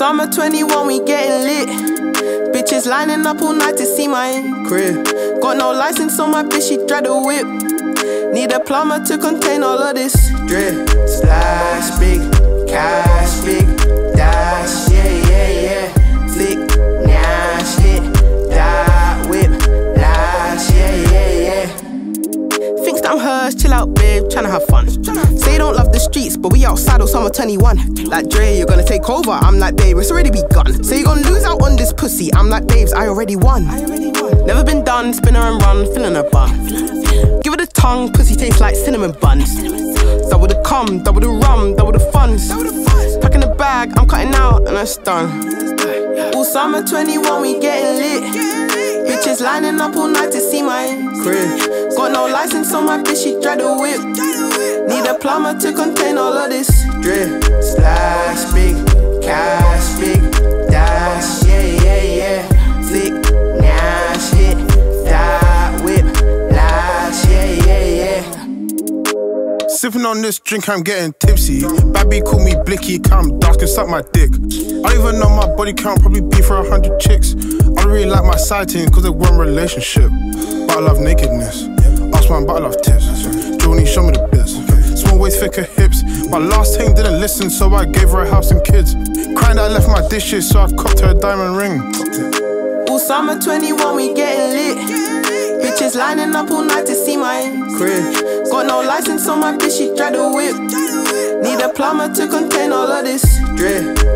21, we getting lit. Bitches lining up all night to see my crib. Got no license on my bitch, she drive the whip. Need a plumber to contain all of this drip. Splash big, I'm hers, chill out, babe, tryna have fun. Say you don't love the streets, but we outside or summer 21. Like Dre, you're gonna take over. I'm like, babe, it's already begun. Say you're gonna lose out on this pussy. I'm like, babes, I already won. Never been done, spin her and run, feeling her bum. Give it a tongue, pussy tastes like cinnamon buns. Double the cum, double the rum, double the funds. Packing the bag, I'm cutting out, and that's done. All summer 21, we getting lit. Lining up all night to see my crib. Got no license on my bitch, she drive the whip. Need a plumber to contain all of this drip. Splash Sipping on this drink, I'm getting tipsy. Babby call me Blicky, come dark and suck my dick. I even know my body count, probably be for a hundred chicks. I really like my side team, cause they one relationship. But I love nakedness. Ask man, but I love tips. Joni, show me the bits. Small waist, thicker hips. My last thing didn't listen, so I gave her a house and kids. Crying that I left my dishes, so I've copped her a diamond ring. All summer 21, we getting lit. Bitches lining up all night to see my crib. No license on my bitch, she drive the whip. Need a plumber to contain all of this drip. Big,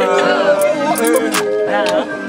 축하드립니다.